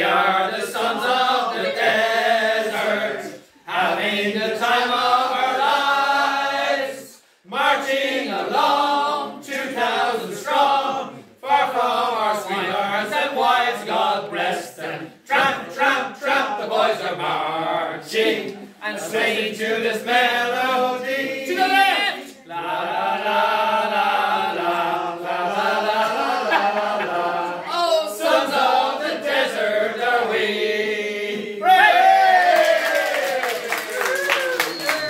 We are the sons of the desert, having the time of our lives, marching along, 2,000 strong, far from our sweethearts and wives, God bless them. Tramp, tramp, tramp, the boys are marching and swaying to this melody. The left!